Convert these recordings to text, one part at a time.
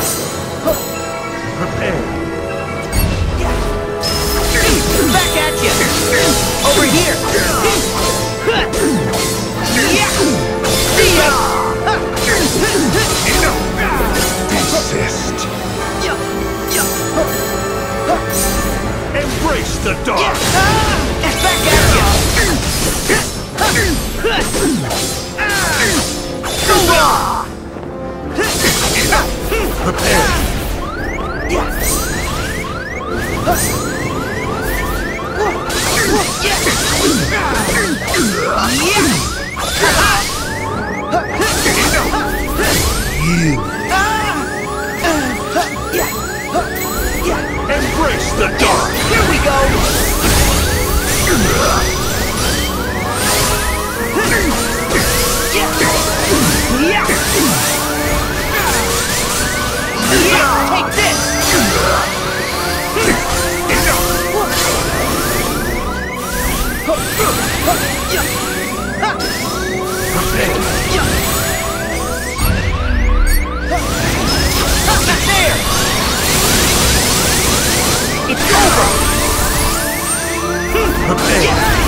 Yes. go! Take this! Yeah.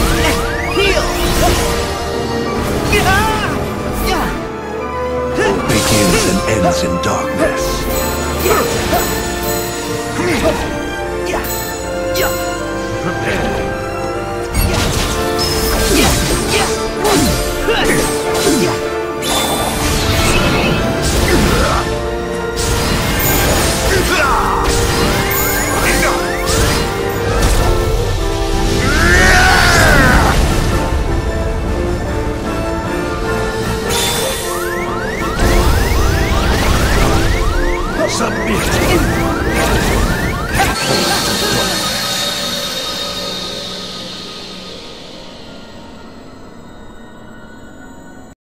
Begins and ends in darkness. 神秘